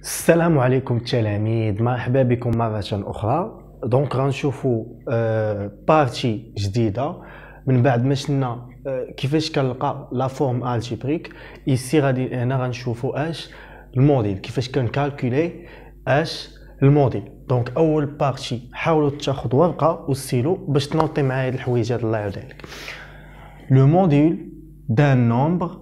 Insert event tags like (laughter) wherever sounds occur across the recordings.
السلام عليكم التلاميذ مرحبا بكم مرة أخرى. دونك غنشوفوا بارتي جديدة. من بعد ما شفنا كيفاش كنلقى لا فورم الجبريك ايسي غادي هنا غنشوفوا اش الموديل. كيفاش كنكالكولي اش الموديل. دونك أول بارتي حاولوا تاخذ ورقة وستيلو باش تنوطي معايا هاد الحويجات الله يرضي عليك لو موديل دان نومبر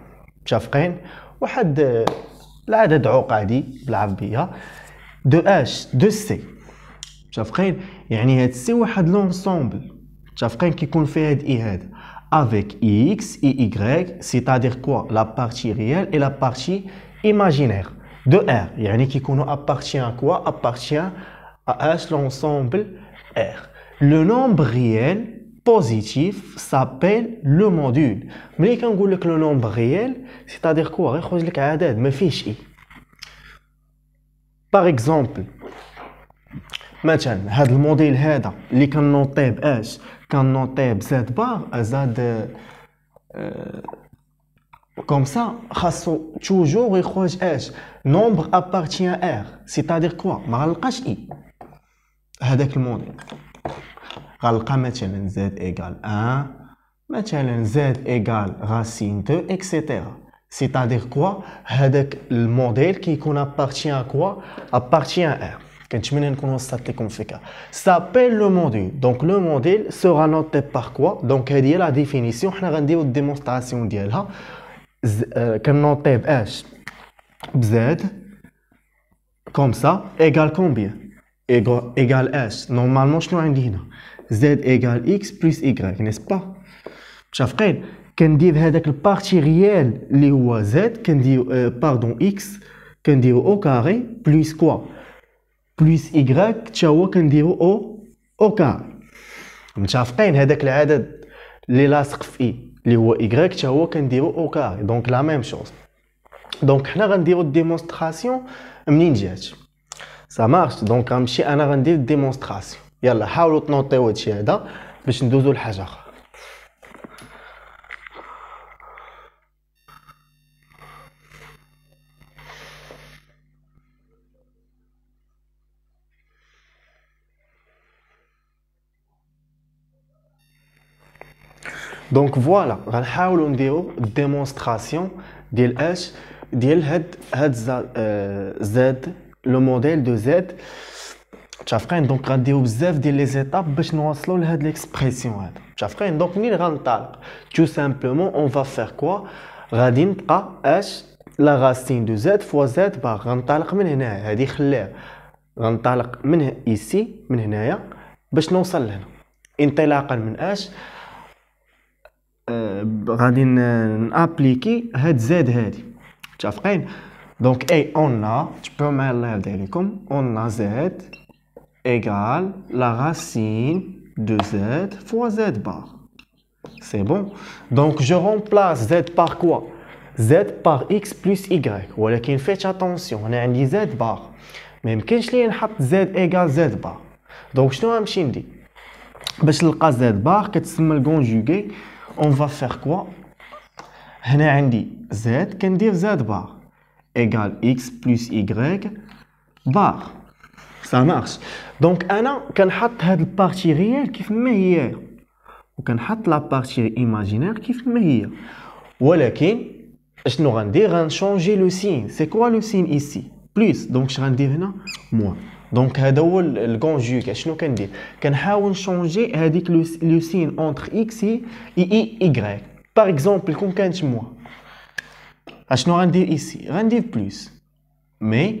متفقين واحد العدد عقدي بالعربيه دو اش دو سي متفقين يعني هاد سي واحد لونسومبل متفقين كيكون فيه هاد اي هذا avec x et y, c'est-à-dire quoi La partie réelle et la partie imaginaire de R. يعني كيكونوا à quoi Appartient à H l'ensemble R. Le nombre réel positif s'appelle le module. ملي كنقول لك le nombre réel, c'est-à-dire quoi غير يخرج لك عدد ما فيهش اي. Par exemple, مثلا هذا الموديل هذا اللي كنوطيه باش كنوطيه بزاد بار زاد كوم سا خاصو توجور يخرج اش نومبر ابارتيان ار سيتادير كوا ما غنلقاش اي هذاك الموديل غنلقى مثلا زاد ايغال ان مثلا زاد ايغال راسين دو اكسيتيرا سيتادير كوا هذاك الموديل كيكون ابارتيان كوا ابارتيان ار كنتمنى نكون وصلت لكم الفكره سابيل لو موديل دونك لو موديل سورا نوتي بار كوا دونك هذه هي لا ديفينيسيون حنا غنديرو الديمونستراسيون ديالها كنوطيه باش بزاد كوم سا ايغال كومبيان ايغال اش نورمالمون شنو عندي هنا زد ايغال اكس بلس ايغريك نيس با متفقين كندير هذاك البارتي ريال اللي هو زد كندير باردون اكس كنديرو او كاري بلس كوا بلس إيكغيك تا هو كنديرو أو أو كار متفقين هذاك العدد اللي لاصق في إي اللي هو إيكغيك تا هو كنديرو أو كار دونك لا ميم شوز دونك حنا غنديرو الديمونستراسيون منين جات سا مارش دونك غنمشي انا غندير الديمونستراسيون يلا حاولوا تنوطيو هادشي هذا باش ندوزو لحاجة أخرى. دونك فوالا غنحاولوا نديرو ديمونستراسيون ديال اش ديال هاد هاد زاد لو موديل دو زد متفقين دونك غنديرو بزاف ديال لي زيتاب باش نوصلو لهاد ليكسبرسيون هذا متفقين دونك منين غنطلق تو سامبلومون اون فا فير كوا غادي نبقى اش لا راسين دو زد فوا زد باغ غنطلق من هنا هادي خليها غنطلق من ايسي من هنايا باش نوصل لهنا انطلاقا من اش غادي نابليكي هاد زاد هادي متفقين دونك اي اون ا تبعوا معايا الله يرضي عليكم اون ا زاد ايغال لا راسين دو زاد فوا زاد بار سي بون دونك جو رومبلاس زاد بار كوا زاد بار اكس بلس ايغريك ولكن فيت اتونسيون انا عندي زاد بار ما يمكنش ليا نحط زاد ايغال زاد بار دونك شنو غنمشي ندير باش نلقى زاد بار كتسمى الكونجوغي on va faire quoi هنا عندي z كندير z bar égale x plus y bar ça marche donc انا كنحط هاد البارتي ريال كيف ما هي وكنحط لا بارتي ايماجينير كيف ما هي ولكن شنو غندير غنشونجي لو سين سي كوا لو سين ايسي بلس دونك اش غندير هنا موان دونك هذا هو الكونجوغ شنو كندير كنحاول نشونجي هذيك لو سين اونتر اكس اي اي اي باغ اكزومبل كون كانت موا اشنو غندير ايسي غندير بلس مي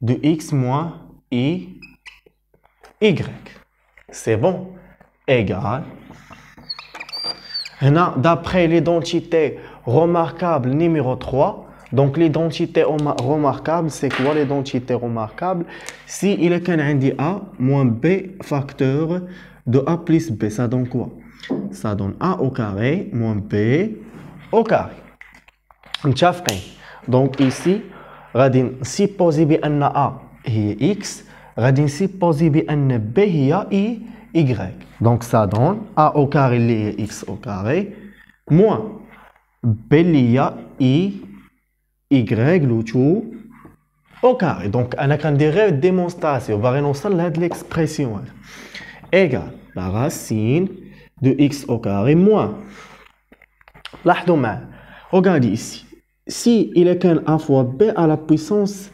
de x moins i y. C'est bon Égal. D'après l'identité remarquable numéro 3, donc l'identité remarquable, c'est quoi l'identité remarquable? Si il est qu'un A moins B facteur de A plus B, ça donne quoi? Ça donne A au carré moins B au carré. Donc ici, غادي نسيبوزي بان A هي X غادي نسيبوزي بان B هي Y. Donc ça donne A au carré est X au carré moins B lié I y l'autre au carré. Donc, on a qu'un une démonstration. On va renoncer à l'expression. Égal la racine de x au carré moins. Regardez ici. Si il est qu'un a fois b à la puissance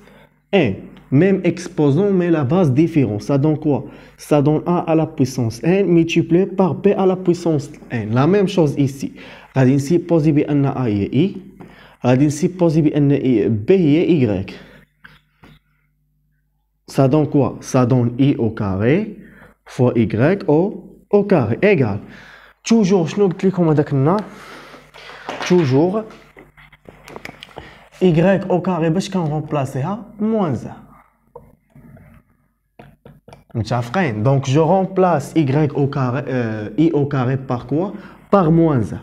1, même exposant, mais la base différente, ça donne quoi Ça donne a à la puissance 1 multiplié par b à la puissance 1. La même chose ici. Regardez ici, possible un a et i. غادي نسيبوزي بان B هي Y ça donne quoi ça donne I au carré fois Y au, au carré égal toujours شنو قلت لكم هذاك النهار toujours Y au carré باش كنغومبلاسيها moins 1 متفقين donc je remplace Y au carré euh, I au carré par quoi par moins 1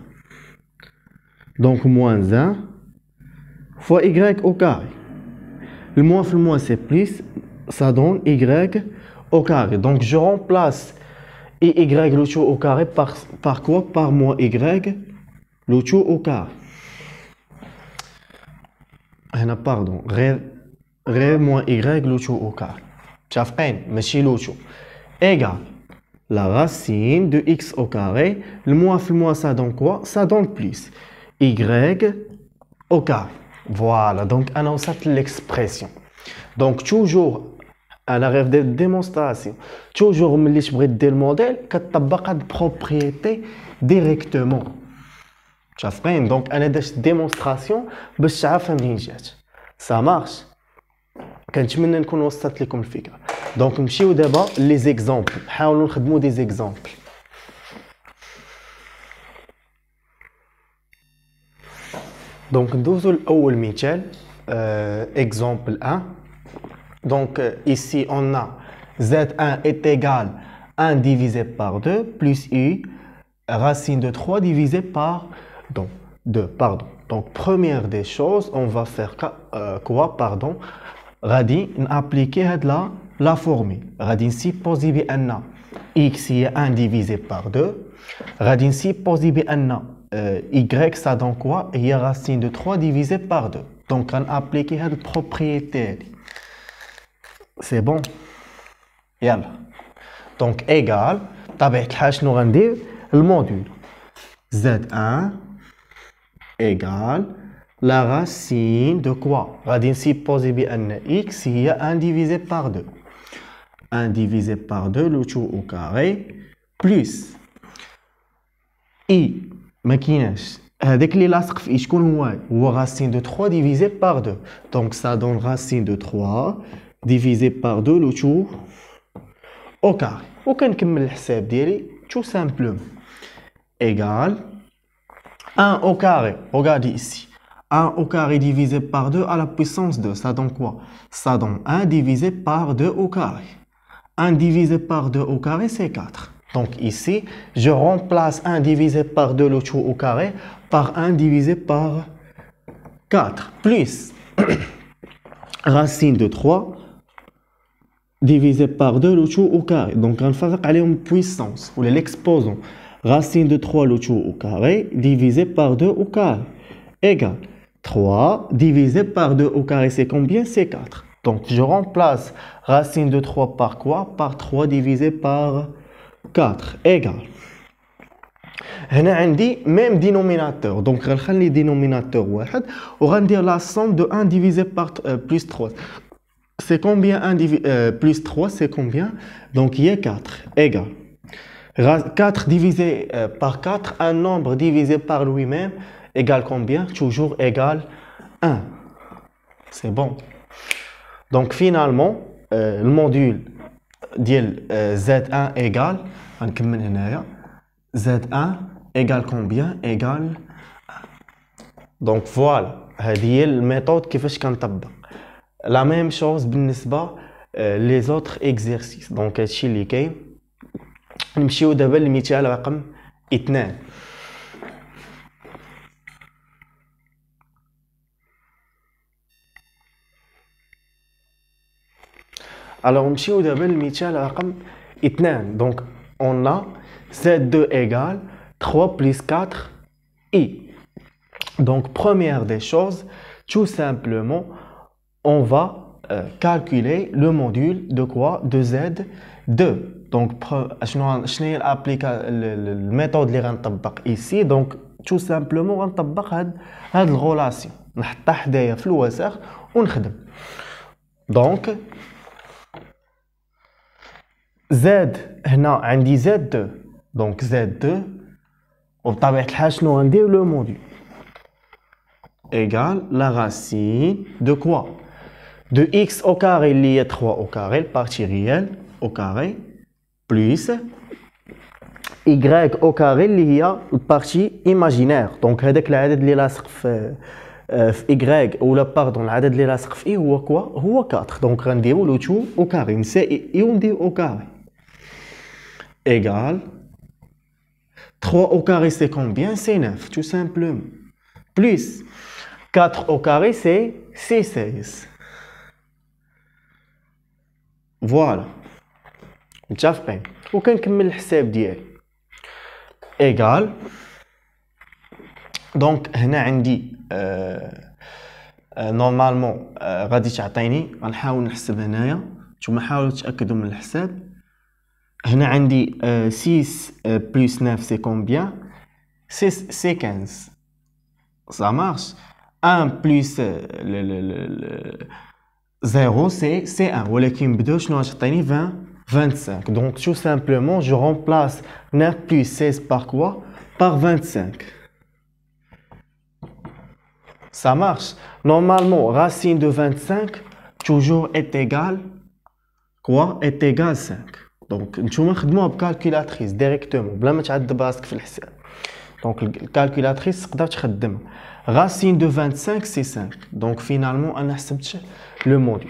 donc moins 1 fois y au carré. Le moins le moins c'est plus, ça donne y au carré. Donc je remplace y le au carré par, par quoi Par moins y le au carré. هنا pardon غير غير moins y le au carré. متفقين ماشي لو égal la racine de x au carré le moins le moins ça donne quoi ça donne plus y au carré voilà, donc on l'expression. Donc toujours, à la rêve de démonstration, toujours, je vais le modèle, que tu as de propriété directement. A des démonstrations, je sais Ça marche. Quand je vais vous montrer le figure. Donc, je vais d'abord les exemples. On va des exemples. Donc, nous avons Michel, euh, exemple 1. Donc, euh, ici, on a Z1 est égal à 1 divisé par 2 plus U, racine de 3 divisé par 2. Pardon. Donc, première des choses, on va faire euh, quoi Pardon? Radi, appliquer la, formule. Radi, si possible, x est 1 divisé par 2. Radi, si possible, euh, y, ça quoi? Y a racine de 3 divisé par 2. Donc, on applique la propriété. C'est bon? Yalla. Donc, égal, nous dire le module. Z1 égale la racine de quoi Racine supposée bien x, il y a 1 divisé par 2. 1 divisé par 2, le tout au carré, plus i ما كايناش هذاك اللي لاصق في شكون هو هو راسين دو 3 ديفيزي بار 2 دونك سا دون راسين دو 3 ديفيزي بار 2 لو تو او كاري وكنكمل الحساب ديالي تو سامبلوم ايغال 1 au carré regardez ici. 1 au carré divisé par 2 à la puissance 2 ça donne quoi? Ça donne 1 divisé par 2 au carré. 1 divisé par 2 au carré c'est 4 donc ici, je remplace 1 divisé par 2 le tout au carré par 1 divisé par 4 plus (clears throat) racine de 3 divisé par 2 le tout au carré. Donc on va aller en puissance. Ou l'exposant. Racine de 3 le tout au carré divisé par 2 au carré égale 3 divisé par 2 au carré c'est combien C'est 4. Donc je remplace racine de 3 par quoi Par 3 divisé par 4 égale هنا عندي ميم دينوميناتور دونك غنخلي دينوميناتور واحد وغندير لا سوم دو 1 ديفيزي بار بلس 3 c'est combien 1 euh, plus 3 c'est combien donc il y a 4 égal 4 divisé euh, par 4 un nombre divisé par lui-même égale combien toujours égal 1 c'est bon donc finalement euh, le module ديال Z1 égale غنكمل هنايا Z1 égale combien égale donc voilà هذه هي الميثود كيفاش كنطبق لا ميم شوز بالنسبه لي زوتر اكزرسيس دونك هادشي اللي كاين نمشيو دابا للمثال رقم اثنان Alors, نمشيو دابا للمثال رقم اثنان دونك on a Z2 égale 3 plus 4 I. Donc, première des choses, tout simplement, on va euh, calculer le module de quoi De Z2. Donc, je vais appliquer la méthode اللي غنطبق ici. Donc, tout simplement, غنطبق هاد هاد الغولاسيون نحطها حدايا في الوسخ ونخدم. Donc, Z هنا عندي Z2 donc Z2 وبطبيعة الحال شنو غندير le module égale la racine de quoi de x au carré il y a 3 au carré, le partie réelle au carré, plus y au carré il y a le partie imaginaire. Donc, هذاك العدد اللي لاصق في في y ولا باردون العدد اللي لاصق في i هو كوا هو 4 دونك غنديرو لو تو au carré نساء i وندير au carré égal 3 au carré c'est combien c'est 9 tout simplement plus 4 au carré c'est 16 فوالا متفقين. وكنكمل الحساب ديالي. إيغال. دونك هنا عندي آه آه نورمالمون آه غادي تعطيني. غنحاول نحسب هنايا. نتوما حاولوا تأكدوا من الحساب. هنا عندي 6 بلس 9 سي كومبيان سي سي 15 ça marche. 1 plus le, le, le, 0 c'est C1 ولكن بدو شنو غتعطيني؟ 20 25. Donc tout simplement, je remplace 9 plus 16 par quoi? Par 25. Ça marche. Normalement, racine de 25, toujours est égale quoi? Est égale 5. Donc, nous avons une calculatrice directement. Donc, calculatrice, Racine de 25, c'est 5. Donc, finalement, on a le module.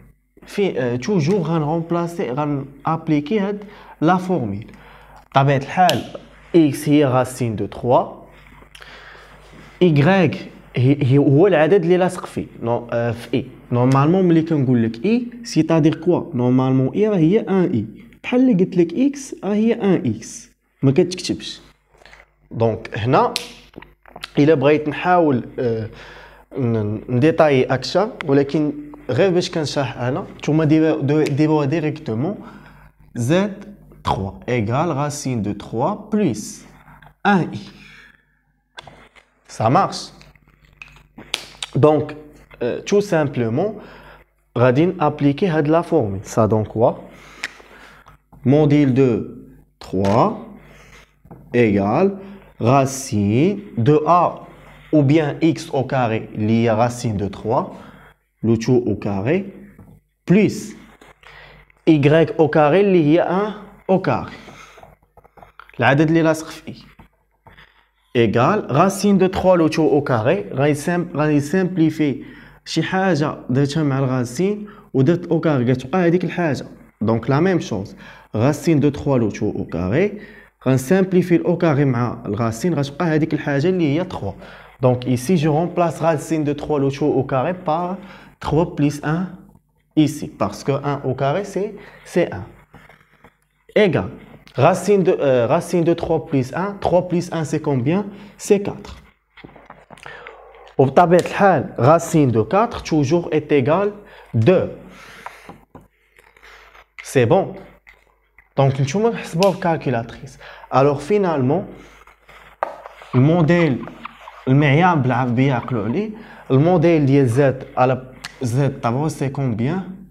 في euh, toujours غنرمبلاسي غنابليكي la formule. بطبيعة الحال x هي racine de 3 y هو العدد اللي لاصق فيه نو في اي نورمالمون ملي كنقول لك اي سيتادير كوا نورمالمون اي راه هي 1 اي بحال اللي قلت لك إكس راه هي 1 إكس ما كتكتبش. دونك هنا إلا بغيت نحاول نديطاي أكثر ولكن غير باش كنشرح انا نتوما ديروها ديريكتومون زد 3 ايغال راسين دو 3 بلس 1 اي ça marche Donc, euh, tout simplement, radin appliquer à de la formule. Ça donne quoi Module de 3 égale racine de A ou bien x au carré lié à racine de 3, le tout au carré, plus y au carré lié à 1 au carré. العدد اللي لاصق فيه ايغال راسين دو 3 لوتو او كاري غادي سامبليفي شي حاجه درتها مع الغاسين ودرت او كاري غتبقى هذيك الحاجه دونك لا ميم شوز راسين دو 3 لوتو او كاري غنسامبليفي الاو كاري مع الغاسين غتبقى هذيك الحاجه اللي هي 3 دونك ايسي جو رومبلاس racine de 3 لو au carré par 3 plus 1 ici, parce que 1 au carré, c'est 1. Égal. Racine de, euh, 3 plus 1, 3 plus 1 c'est combien? C'est 4. Racine de 4 toujours est égale 2. C'est bon. Donc, nous avons une calculatrice. Alors, finalement, le modèle, le meilleur, le modèle de Z à la زد طبعا سي كومبيان؟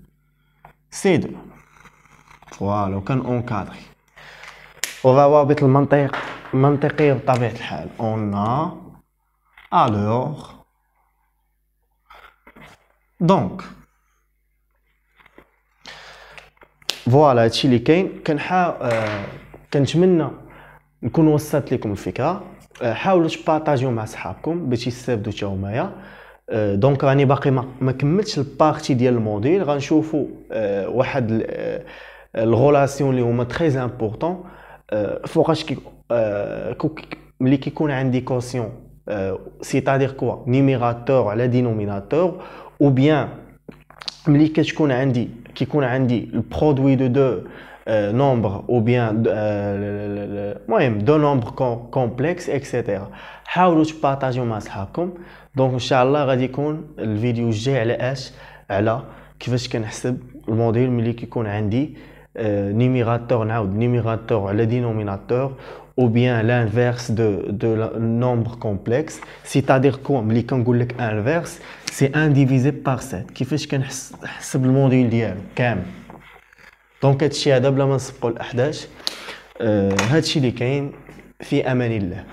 سي دو فوالا وكان اونكادري وروابط المنطق المنطقيه بطبيعة الحال. اون الوغ دونك فوالا هادشي اللي كاين. كنحاول آه كنتمنى نكون وصلت لكم الفكرة. حاولوا تبارطاجيو مع صحابكم باش يستافدوا حتى هما دونك راني باقي ما كملتش البارتي ديال الموديل غنشوفوا آه واحد آه الغولاسيون اللي هما تري امبورطون آه فوقاش كي آه ملي كيكون عندي كوسيون سيتادير كوا نيميراتور على دينوميناتور ou bien ملي كتكون عندي كيكون عندي البرودوي دو دو نومبر او بيان المهم دو نومبر كومبلكس اكسيتيرا حاولوا تبارطاجيو مع صحابكم دونك ان شاء الله غادي يكون الفيديو الجاي على اش على كيفاش كنحسب الموديل ملي كيكون عندي نيميراتور نعاود نيميراتور على دينوميناتور ou bien l'inverse de, de nombre complexe c'est-à-dire quoi ملي كنقول لك inverse c'est 1 divisé par 7 كيفاش كنحسب الموديل ديالو كامل دونك هادشي هذا بلا ما نسبقوا الأحداث هادشي اللي كاين في أمان الله.